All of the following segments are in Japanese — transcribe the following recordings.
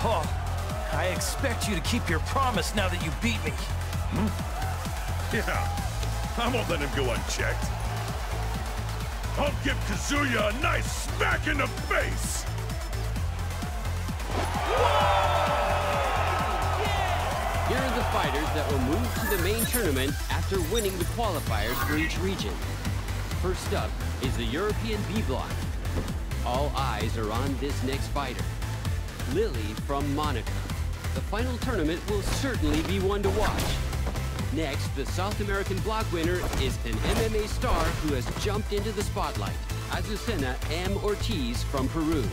Paul, I expect you to keep your promise now that you beat me. Hmm? Yeah, I won't let him go unchecked. I'll give Kazuya a nice smack in the face! Here are the fighters that will move to the main tournament after winning the qualifiers for each region. First up is the European B block. All eyes are on this next fighter. Lily from Monaco. The final tournament will certainly be one to watch. Next, the South American block winner is an MMA star who has jumped into the spotlight. Azucena M. Ortiz from Peru.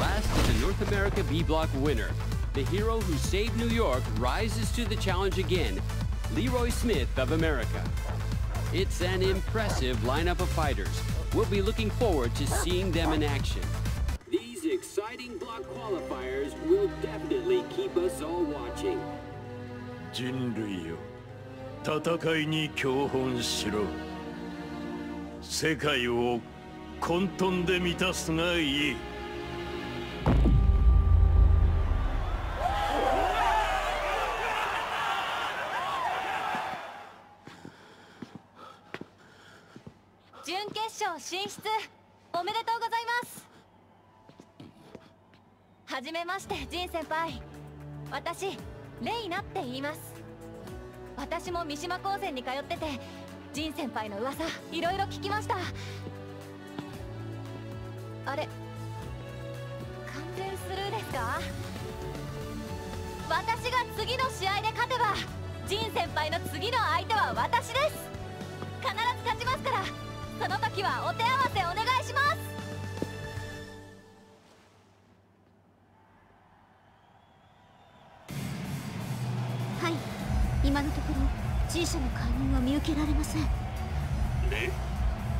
Last is the North America B block winner. The hero who saved New York rises to the challenge again. Leroy Smith of America. It's an impressive lineup of fighters. We'll be looking forward to seeing them in action. These exciting block qualifiers will definitely keep us all watching. 人類よ 戦いに教本しろ。世界を混沌で満たすがいい。準決勝進出おめでとうございます。はじめましてジン先輩。私レイナって言います。私も三島高専に通っててジン先輩の噂いろいろ聞きました。あれ完全スルーですか？私が次の試合で勝てばジン先輩の次の相手は私です。必ず勝ちますからその時はお手合わせお願い今のところ G 社の介入は見受けられません。で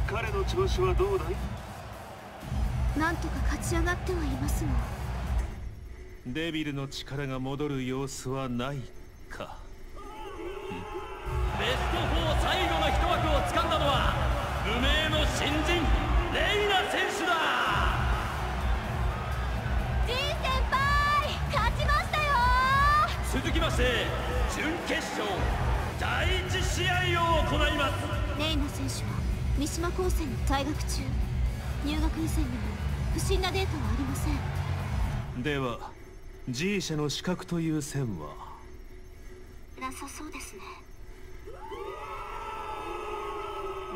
彼の調子はどうだい？なんとか勝ち上がってはいますが。デビルの力が戻る様子はないか。ベスト4最後の一枠を掴んだのは無名の新人レイナ選手だ。ジン先輩勝ちましたよ続きまして準決勝第一試合を行います。レイナ選手は三島高専に在学中入学以前にも不審なデータはありません。では G 社の資格という線は？なさそうですね。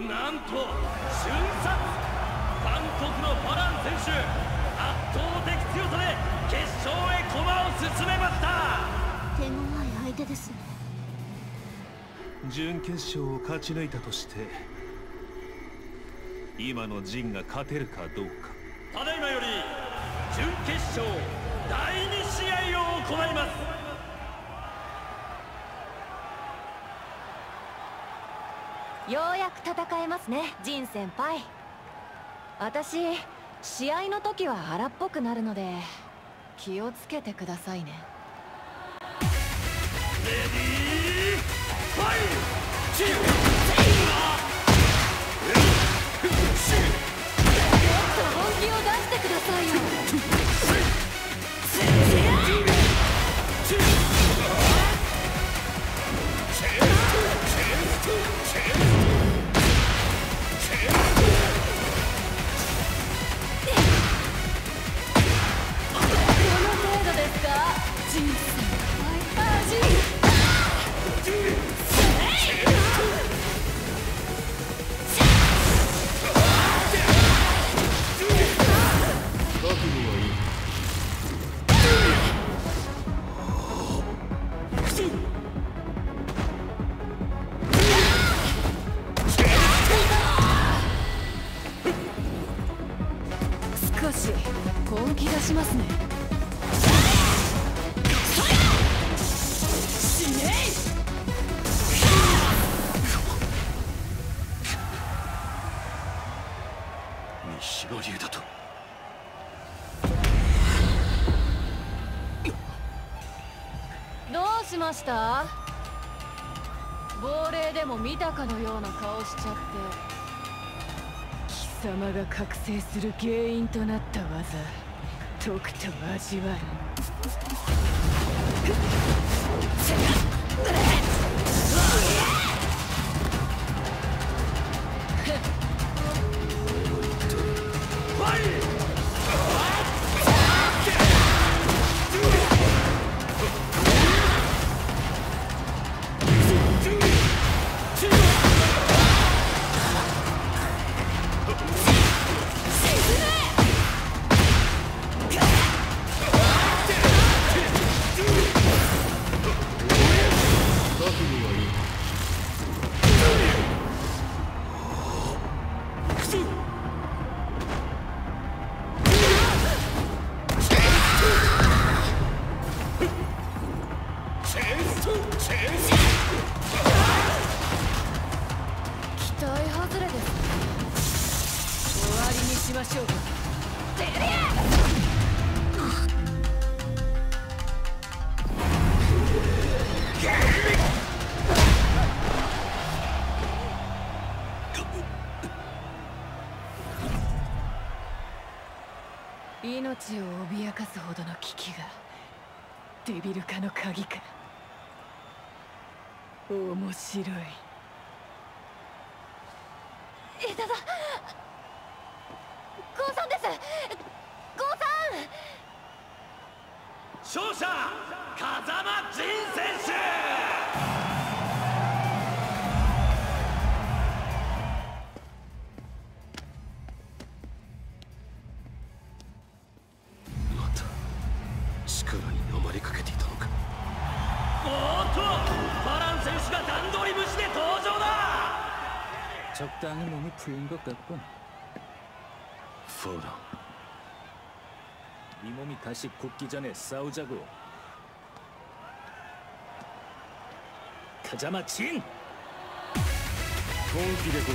なんと瞬殺。韓国のファラン選手準決勝を勝ち抜いたとして今の陣が勝てるかどうか。ただいまより準決勝第2試合を行います。ようやく戦えますねジン先輩。私試合の時は荒っぽくなるので気をつけてくださいね。レディ 파이 팅! し本気出しますね。死ね。い流だと。どうしました？亡霊でも見たかのような顔しちゃって。様が覚醒する原因となった技とくと味わう。外れです終わりにしましょうか。デリア命を脅かすほどの危機が。デビル化の鍵か。面白い。枝だゴーさんです。ゴーさん。勝者風間仁選手。 땅이 몸이 풀린 것 같 군. 포 로. 이 몸이 다시 굳기 전에 싸우자 고. 가자마 진! 도기대 고.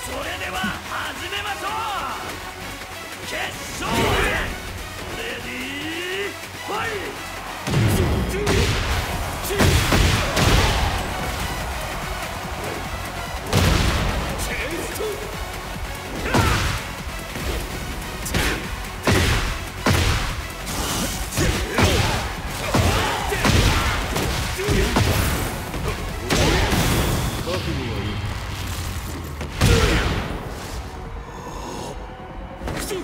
소래대와 하즈메마 토! 개 소! 레 디! 파 이! い。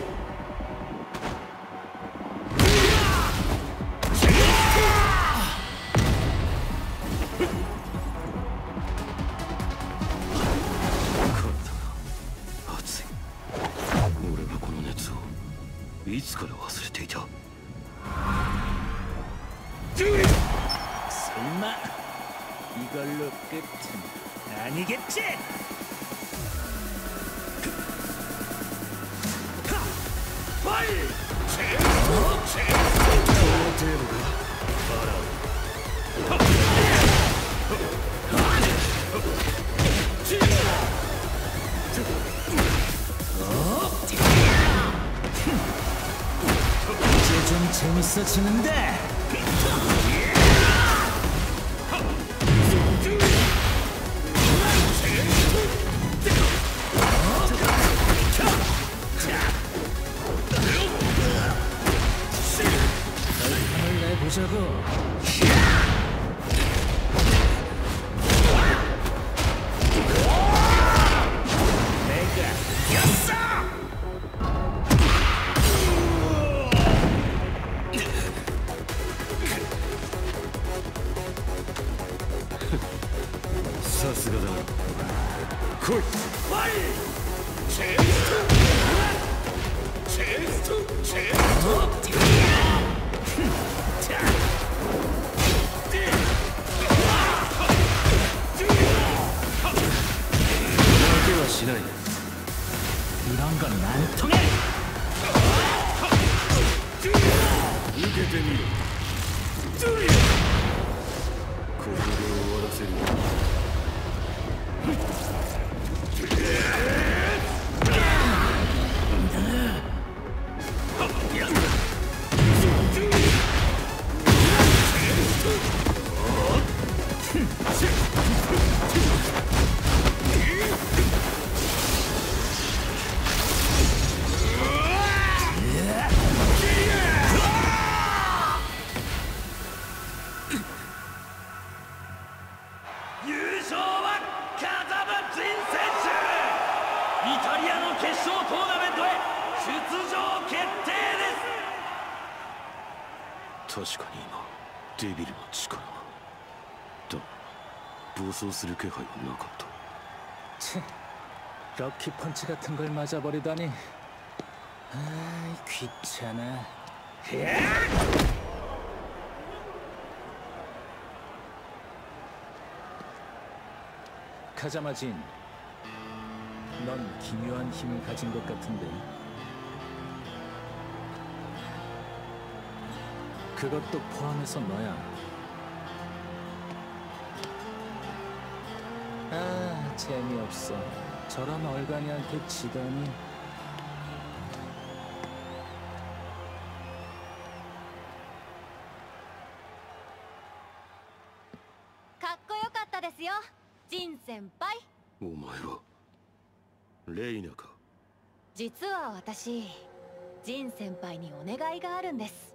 つから忘れていた？すまんイゴロケット何ゲッチェ 재밌어지는데. さすがだな。来い。はいチェストチェストチェストしないブランゴなんとめ受けてみろ。ここで終わらせる。確かに今デビルの力がだ暴走する気配はなかった치, 럭키 펀치 같은 걸 맞아버리다니. 아이, 귀찮아. 가자마진, 넌 기묘한 힘을 가진 것 같은데. 그것도 포함해서 너야. 아, 재미없어. 저런 얼간이한테 지다니. かっこよかったですよジン先輩お前はレイナか実は私ジン先輩にお願いがあるんです